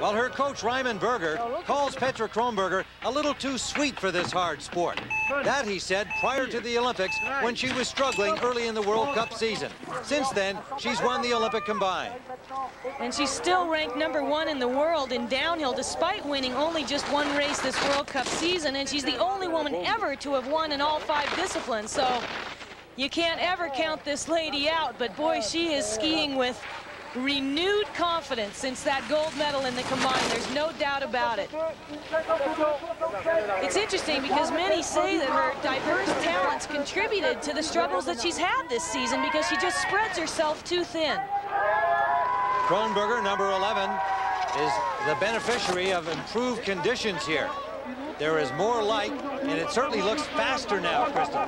Well, her coach, Ryman Berger, calls Petra Kronberger a little too sweet for this hard sport. That, he said, prior to the Olympics when she was struggling early in the World Cup season. Since then, she's won the Olympic combined. And she's still ranked number one in the world in downhill, despite winning only just one race this World Cup season. And she's the only woman ever to have won in all five disciplines. So you can't ever count this lady out. But boy, she is skiing with renewed confidence since that gold medal in the combined. There's no doubt about it. It's interesting because many say that her diverse talents contributed to the struggles that she's had this season because she just spreads herself too thin. Kronberger, number 11, is the beneficiary of improved conditions here. There is more light, and it certainly looks faster now, Kristen.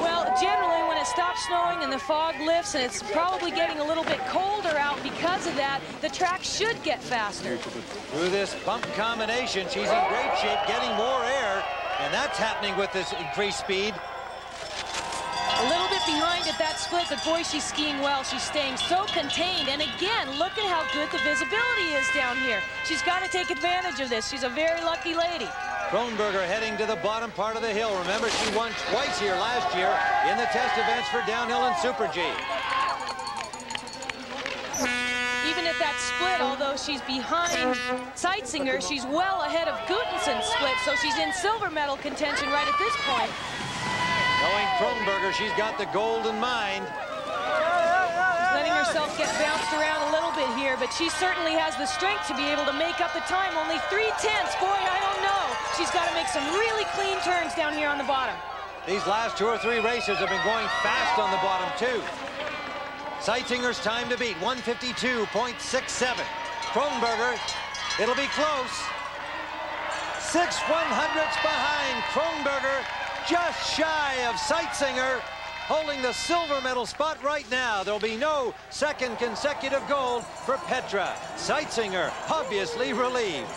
Well, generally, when it stops snowing and the fog lifts and it's probably getting a little bit because of that, the track should get faster. Through this bump combination, she's in great shape, getting more air, and that's happening with this increased speed. A little bit behind at that split, but boy, she's skiing well. She's staying so contained. And again, look at how good the visibility is down here. She's got to take advantage of this. She's a very lucky lady. Kronberger heading to the bottom part of the hill. Remember, she won twice here last year in the test events for downhill and Super G. At that split, although she's behind Seizinger, she's well ahead of Gutensohn's split, so she's in silver medal contention right at this point. Knowing Kronberger, she's got the gold in mind. She's letting herself get bounced around a little bit here, but she certainly has the strength to be able to make up the time. Only three tenths. Boy, I don't know. She's got to make some really clean turns down here on the bottom. These last two or three races have been going fast on the bottom, too. Seizinger's time to beat, 152.67. Kronberger, it'll be close. Six one-hundredths behind. Kronberger just shy of Seizinger, holding the silver medal spot right now. There'll be no second consecutive gold for Petra. Seizinger obviously relieved.